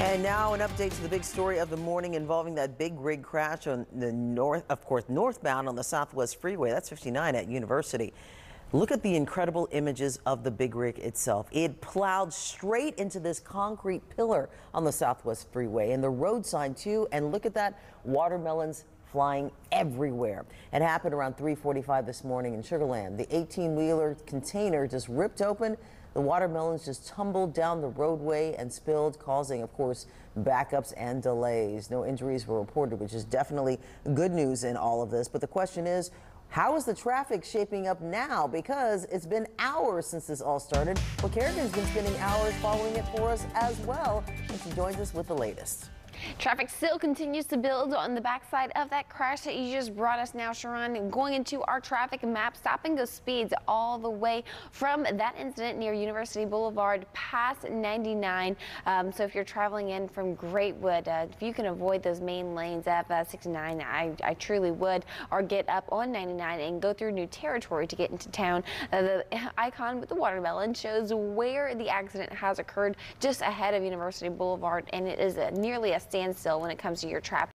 And now an update to the big story of the morning involving that big rig crash on the north, of course, northbound on the Southwest Freeway. That's 59 at University. Look at the incredible images of the big rig itself. It plowed straight into this concrete pillar on the Southwest Freeway and the road sign too. And look at that, watermelons flying everywhere. It happened around 345 this morning in Sugar Land. The 18-wheeler container just ripped open the watermelons just tumbled down the roadway and spilled, causing, of course, backups and delays. No injuries were reported, which is definitely good news in all of this. But the question is, how is the traffic shaping up now? Because it's been hours since this all started. Well, Carrigan's been spending hours following it for us as well, and she joins us with the latest. Traffic still continues to build on the backside of that crash that you just brought us now, Sharron. Going into our traffic map, stopping those speeds all the way from that incident near University Boulevard past 99. Um, so if you're traveling in from Greatwood, uh, if you can avoid those main lanes of uh, 69, I, I, truly would. Or get up on 99 and go through new territory to get into town. Uh, the icon with the watermelon shows where the accident has occurred just ahead of University Boulevard, and it is nearly a standstill when it comes to your traffic.